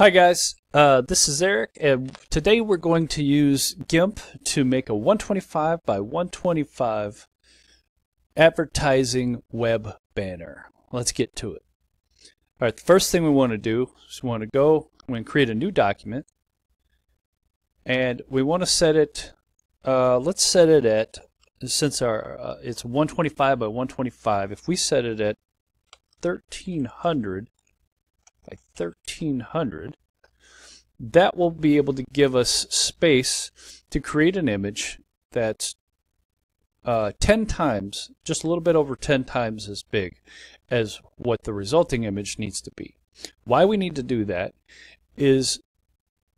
Hi guys, uh, this is Eric and today we're going to use GIMP to make a 125 by 125 advertising web banner. Let's get to it. Alright, the first thing we want to do is we want to go and create a new document and we want to set it, uh, let's set it at, since our uh, it's 125 by 125, if we set it at 1300 by 1300, that will be able to give us space to create an image that's uh, 10 times, just a little bit over 10 times as big as what the resulting image needs to be. Why we need to do that is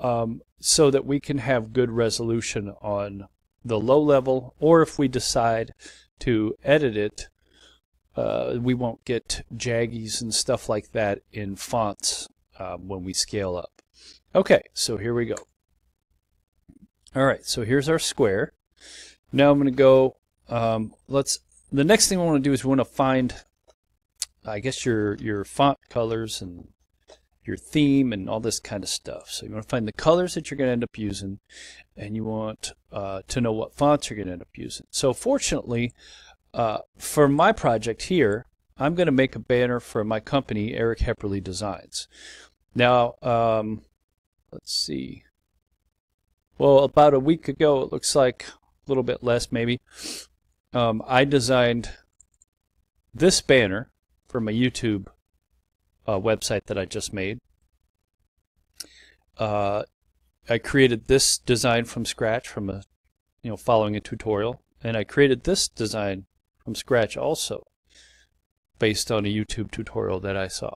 um, so that we can have good resolution on the low level, or if we decide to edit it uh, we won't get jaggies and stuff like that in fonts um, when we scale up. Okay, so here we go. All right, so here's our square. Now I'm going to go, um, let's, the next thing we want to do is we want to find, I guess, your, your font colors and your theme and all this kind of stuff. So you want to find the colors that you're going to end up using and you want uh, to know what fonts you're going to end up using. So fortunately, uh, for my project here, I'm going to make a banner for my company, Eric Hepperle Designs. Now, um, let's see. Well, about a week ago, it looks like a little bit less maybe, um, I designed this banner for my YouTube uh, website that I just made. Uh, I created this design from scratch from a, you know, following a tutorial, and I created this design from scratch also based on a YouTube tutorial that I saw.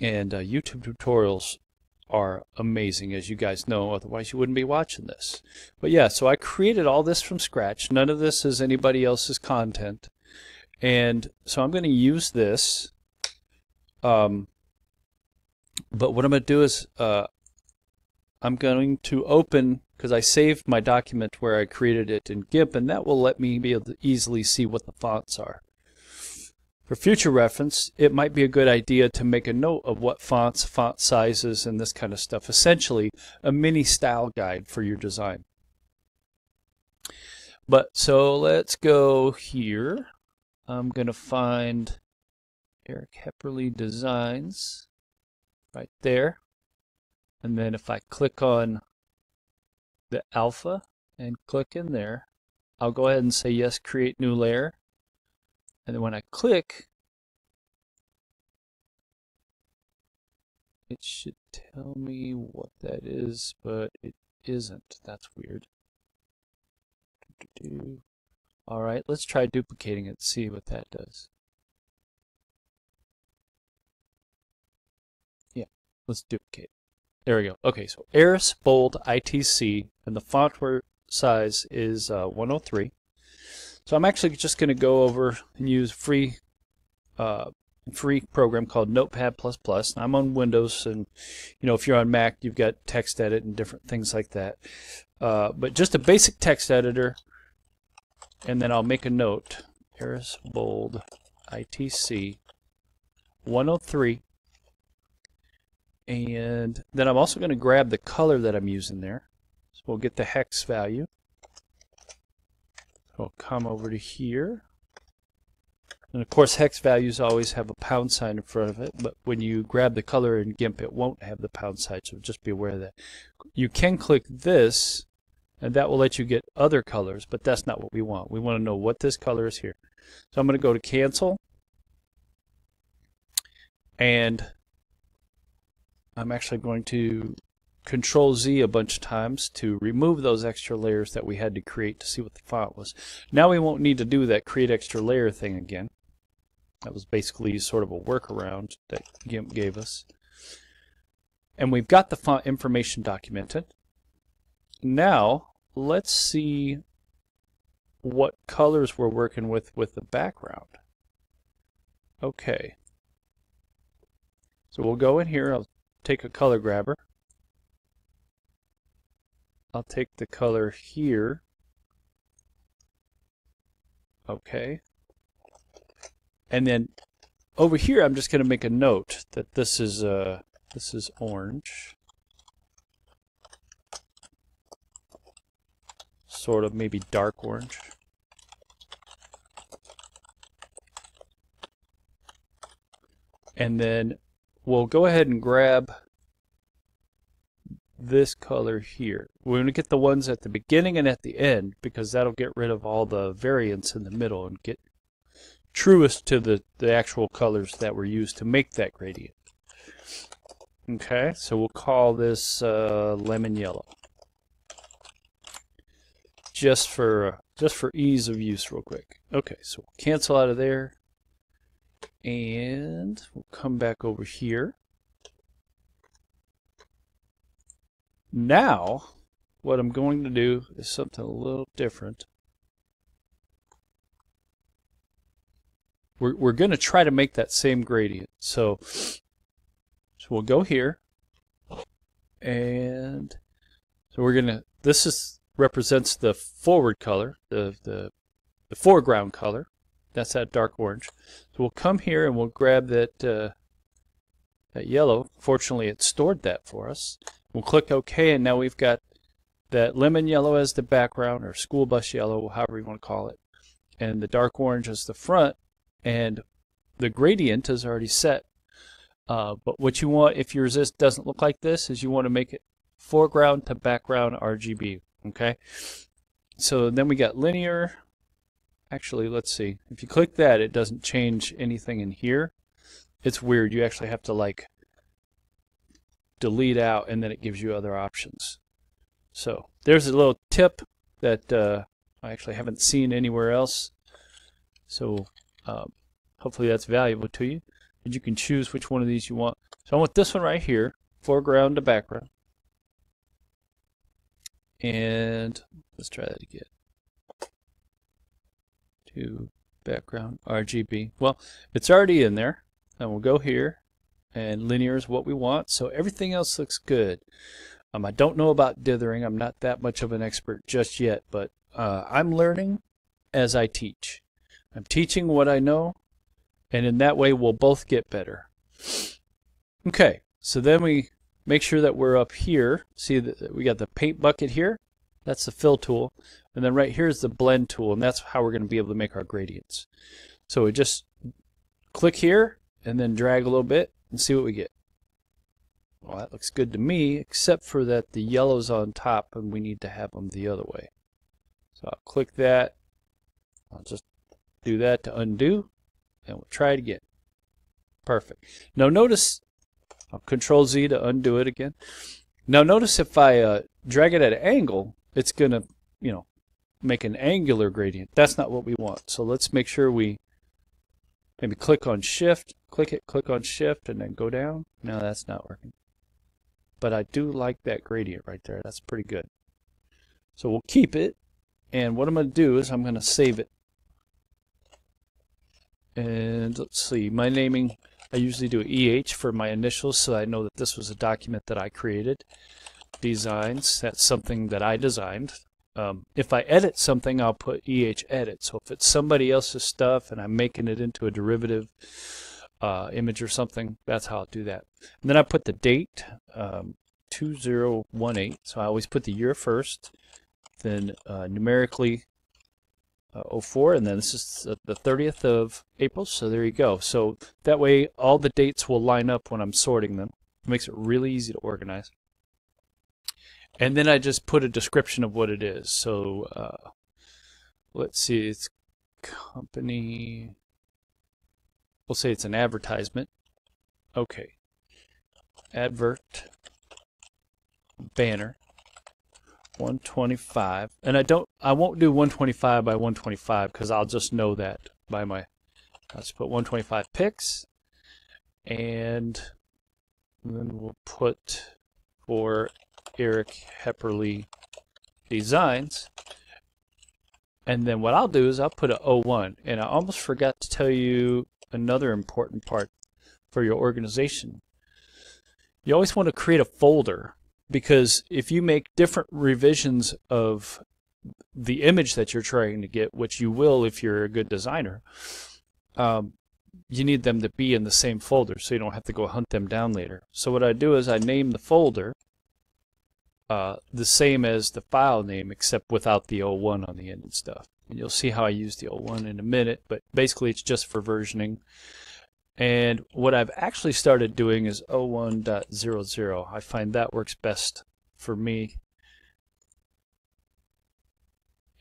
And uh, YouTube tutorials are amazing, as you guys know, otherwise you wouldn't be watching this. But yeah, so I created all this from scratch. None of this is anybody else's content. And so I'm going to use this. Um, but what I'm going to do is uh, I'm going to open because I saved my document where I created it in GIMP and that will let me be able to easily see what the fonts are. For future reference, it might be a good idea to make a note of what fonts, font sizes, and this kind of stuff. Essentially, a mini style guide for your design. But so let's go here. I'm going to find Eric Hepperle Designs right there. And then if I click on the alpha and click in there. I'll go ahead and say yes, create new layer. And then when I click, it should tell me what that is, but it isn't. That's weird. All right, let's try duplicating it, see what that does. Yeah, let's duplicate. There we go. Okay, so Eras Bold ITC, and the font size is uh, 103. So I'm actually just going to go over and use free uh, free program called Notepad++. I'm on Windows, and you know if you're on Mac, you've got TextEdit and different things like that. Uh, but just a basic text editor, and then I'll make a note. Eras Bold ITC 103 and then I'm also going to grab the color that I'm using there. So we'll get the hex value. We'll come over to here. And of course hex values always have a pound sign in front of it, but when you grab the color in GIMP it won't have the pound sign, so just be aware of that. You can click this and that will let you get other colors, but that's not what we want. We want to know what this color is here. So I'm going to go to cancel and I'm actually going to control Z a bunch of times to remove those extra layers that we had to create to see what the font was. Now we won't need to do that create extra layer thing again. That was basically sort of a workaround that GIMP gave us. And we've got the font information documented. Now let's see what colors we're working with with the background. Okay. So we'll go in here. I'll take a color grabber. I'll take the color here. Okay. And then over here, I'm just going to make a note that this is a This is orange. Sort of maybe dark orange. And then we'll go ahead and grab this color here. We're going to get the ones at the beginning and at the end because that'll get rid of all the variants in the middle and get truest to the, the actual colors that were used to make that gradient. Okay, so we'll call this uh, lemon yellow. Just for just for ease of use real quick. Okay, so we'll cancel out of there. And we'll come back over here. Now, what I'm going to do is something a little different. We're, we're going to try to make that same gradient. So, so we'll go here. And so we're going to, this is represents the forward color, the, the, the foreground color. That's that dark orange. So we'll come here and we'll grab that, uh, that yellow. Fortunately, it stored that for us. We'll click OK, and now we've got that lemon yellow as the background, or school bus yellow, however you want to call it, and the dark orange as the front, and the gradient is already set. Uh, but what you want, if your yours doesn't look like this, is you want to make it foreground to background RGB. Okay. So then we got linear. Actually, let's see. If you click that, it doesn't change anything in here. It's weird. You actually have to like delete out and then it gives you other options. So there's a little tip that uh, I actually haven't seen anywhere else. So um, hopefully that's valuable to you. And you can choose which one of these you want. So I want this one right here, foreground to background. And let's try that again. To background RGB. Well, it's already in there. And we'll go here and linear is what we want. So everything else looks good. Um, I don't know about dithering. I'm not that much of an expert just yet, but uh, I'm learning as I teach. I'm teaching what I know, and in that way we'll both get better. Okay, so then we make sure that we're up here. See that we got the paint bucket here. That's the fill tool. And then right here is the blend tool, and that's how we're going to be able to make our gradients. So we just click here and then drag a little bit and see what we get. Well, that looks good to me, except for that the yellow's on top and we need to have them the other way. So I'll click that. I'll just do that to undo, and we'll try it again. Perfect. Now notice, I'll Control Z to undo it again. Now notice if I uh, drag it at an angle, it's going to, you know, make an angular gradient. That's not what we want. So let's make sure we maybe click on Shift click it, click on shift, and then go down. No, that's not working. But I do like that gradient right there. That's pretty good. So we'll keep it. And what I'm going to do is I'm going to save it. And let's see, my naming, I usually do EH for my initials so I know that this was a document that I created. Designs, that's something that I designed. Um, if I edit something, I'll put EH edit. So if it's somebody else's stuff and I'm making it into a derivative uh, image or something, that's how I'll do that. And then I put the date, um, 2018. So I always put the year first, then uh, numerically uh, 04, and then this is the 30th of April. So there you go. So that way all the dates will line up when I'm sorting them. It makes it really easy to organize. And then I just put a description of what it is. So uh, let's see, it's company. We'll say it's an advertisement. Okay. Advert banner 125 and I don't I won't do 125 by 125 because I'll just know that by my let's put 125 pics and then we'll put for Eric Hepperle Designs. And then what I'll do is I'll put a 01. And I almost forgot to tell you another important part for your organization. You always want to create a folder because if you make different revisions of the image that you're trying to get, which you will if you're a good designer, um, you need them to be in the same folder so you don't have to go hunt them down later. So what I do is I name the folder uh, the same as the file name except without the 01 on the end and stuff. And you'll see how I use the 01 in a minute, but basically it's just for versioning. And what I've actually started doing is 01.00. I find that works best for me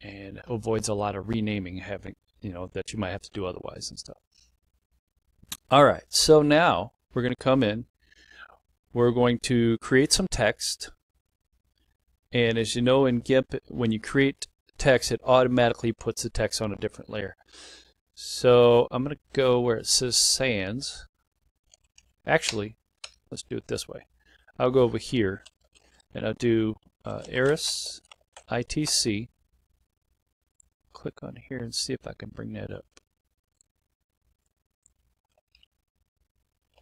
and avoids a lot of renaming having you know that you might have to do otherwise and stuff. All right, so now we're going to come in. We're going to create some text. And as you know in GIMP, when you create text, it automatically puts the text on a different layer. So I'm going to go where it says Sans. Actually, let's do it this way. I'll go over here and I'll do uh, Eras ITC. Click on here and see if I can bring that up.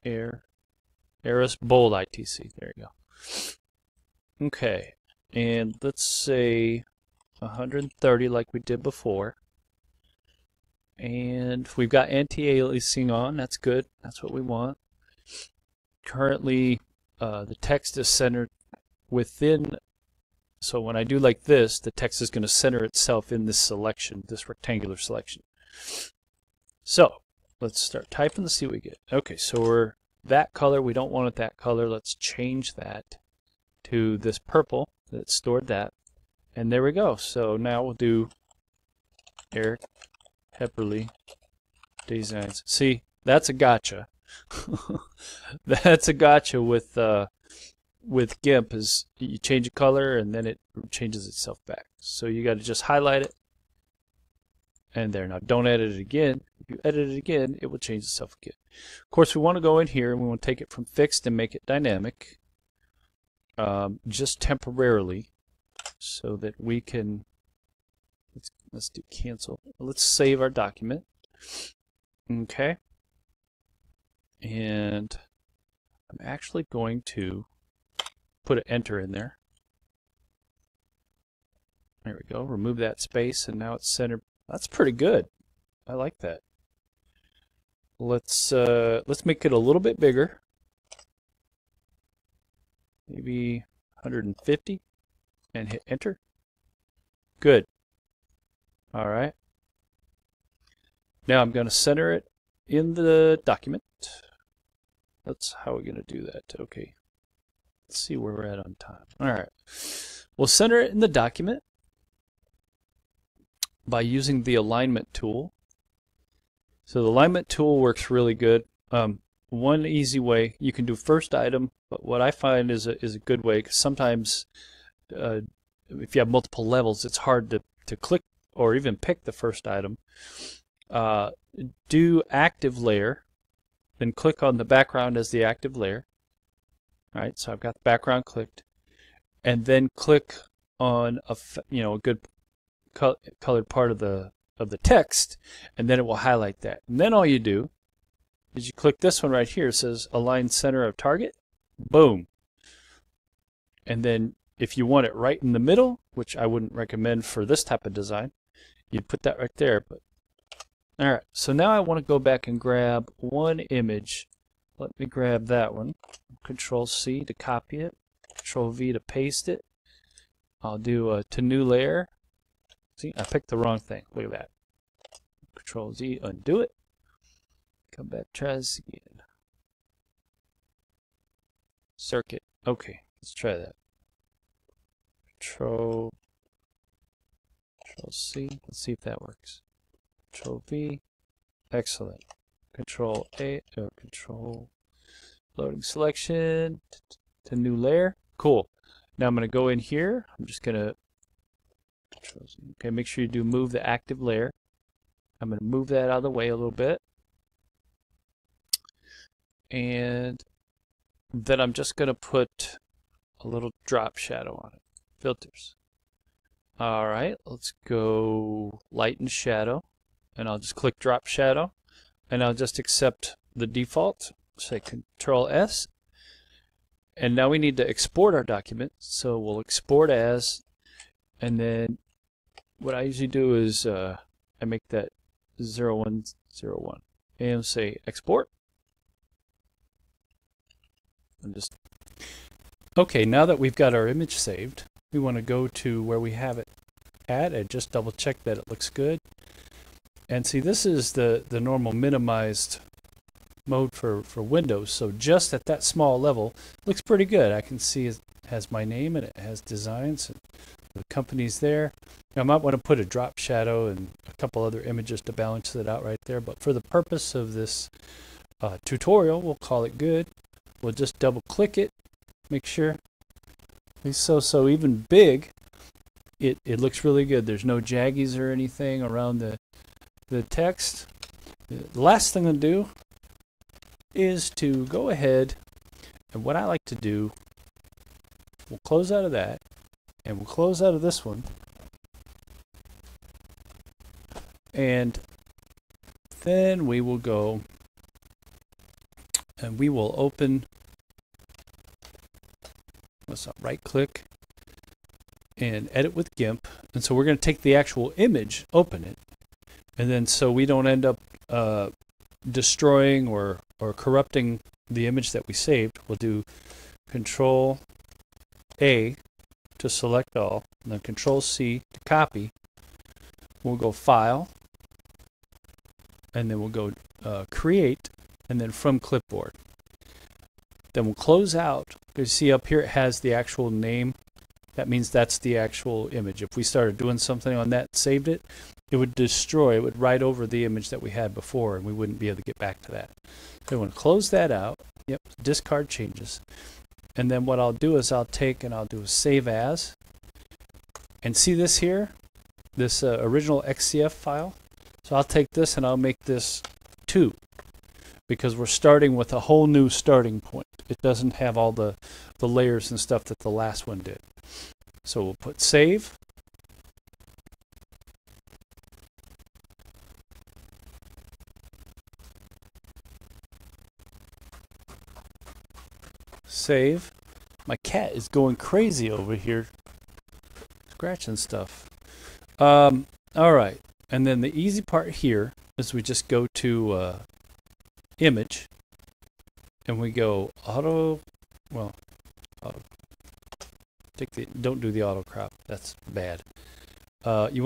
Air, Eras Bold ITC. There you go. Okay, and let's say 130 like we did before. And we've got anti-aliasing on. That's good. That's what we want. Currently, uh, the text is centered within. So when I do like this, the text is going to center itself in this selection, this rectangular selection. So let's start typing to see what we get. Okay, so we're that color. We don't want it that color. Let's change that to this purple that stored that. And there we go. So now we'll do Eric Hepperle Designs. See, that's a gotcha. that's a gotcha with uh, with GIMP is you change a color and then it changes itself back. So you got to just highlight it and there. Now don't edit it again. If you edit it again, it will change itself again. Of course, we want to go in here and we want to take it from fixed and make it dynamic um, just temporarily so that we can let's, let's do cancel. Let's save our document. Okay. And I'm actually going to put an enter in there. There we go. Remove that space and now it's centered that's pretty good. I like that. Let's uh, let's make it a little bit bigger. Maybe 150 and hit enter. Good. All right. Now I'm going to center it in the document. That's how we're going to do that. Okay. Let's see where we're at on time. All right. We'll center it in the document by using the alignment tool. So the alignment tool works really good. Um, one easy way you can do first item, but what I find is a, is a good way because sometimes uh, if you have multiple levels, it's hard to, to click or even pick the first item. Uh, do active layer, then click on the background as the active layer. All right, so I've got the background clicked, and then click on a you know a good colored part of the of the text, and then it will highlight that. And then all you do is you click this one right here. It says Align Center of Target. Boom. And then if you want it right in the middle, which I wouldn't recommend for this type of design, you'd put that right there. But All right, so now I want to go back and grab one image. Let me grab that one. Control C to copy it. Control V to paste it. I'll do a to new layer See, I picked the wrong thing. Look at that. Control Z, undo it. Come back, try this again. Circuit. Okay, let's try that. Control, Control C. Let's see if that works. Control V. Excellent. Control A. Or Control. Loading selection to new layer. Cool. Now I'm going to go in here. I'm just going to Okay, make sure you do move the active layer. I'm going to move that out of the way a little bit. And then I'm just going to put a little drop shadow on it. Filters. All right, let's go light and shadow. And I'll just click drop shadow. And I'll just accept the default. Say Control S. And now we need to export our document. So we'll export as, and then what I usually do is uh, I make that 0101. and say export. And just okay. Now that we've got our image saved, we want to go to where we have it at and just double check that it looks good. And see, this is the the normal minimized mode for for Windows. So just at that small level, looks pretty good. I can see it has my name and it has designs and the company's there. I might want to put a drop shadow and a couple other images to balance it out right there. But for the purpose of this uh, tutorial, we'll call it good. We'll just double click it, make sure. So, so even big, it, it looks really good. There's no jaggies or anything around the, the text. The last thing to do is to go ahead and what I like to do, we'll close out of that and we'll close out of this one. And then we will go and we will open let's right click and edit with GIMP. And so we're going to take the actual image, open it, and then so we don't end up uh, destroying or, or corrupting the image that we saved, we'll do Control A to select all, and then Control C to copy. We'll go File, and then we'll go uh, Create, and then from Clipboard. Then we'll close out. You see up here it has the actual name. That means that's the actual image. If we started doing something on that, saved it, it would destroy, it would write over the image that we had before, and we wouldn't be able to get back to that. So I want to close that out. Yep, discard changes. And then what I'll do is I'll take and I'll do a save as. And see this here? This uh, original XCF file? So I'll take this and I'll make this 2 because we're starting with a whole new starting point. It doesn't have all the, the layers and stuff that the last one did. So we'll put save. Save. My cat is going crazy over here, scratching stuff. Um, all right, and then the easy part here is we just go to uh, image, and we go auto. Well, auto, take the don't do the auto crop. That's bad. Uh, you want